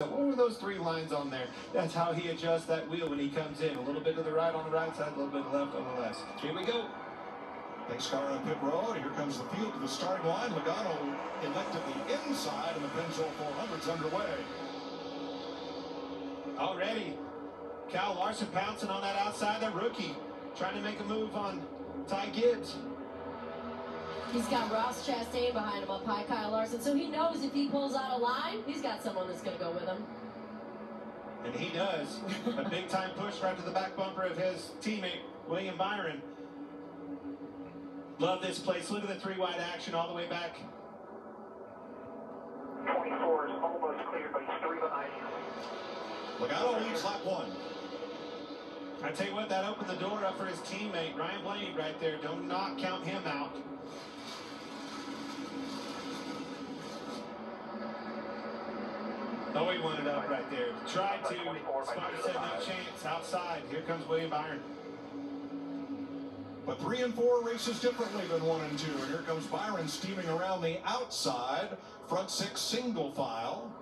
What were those three lines on there? That's how he adjusts that wheel when he comes in. A little bit to the right on the right side, a little bit left on the left. Here we go. Thanks, car on pit road. Here comes the field to the starting line. Logano elected the inside, and the Pennzoil 400's underway. Already, Kyle Larson pouncing on that outside, That rookie, trying to make a move on Ty Gibbs. He's got Ross Chastain behind him up high, Kyle Larson, so he knows if he pulls out a line, he's got someone that's going to go with him. And he does. a big time push right to the back bumper of his teammate, William Byron. Love this place. Look at the three wide action all the way back. 24 is almost clear, but he's three behind you. Logano leads lap one. I tell you what, that opened the door up for his teammate, Ryan Blaney, right there. Don't not count him out. He wanted up right there. Tried to. Spotty said no chance. Outside. Here comes William Byron. But three and four races differently than one and two. And here comes Byron steaming around the outside. Front six single file.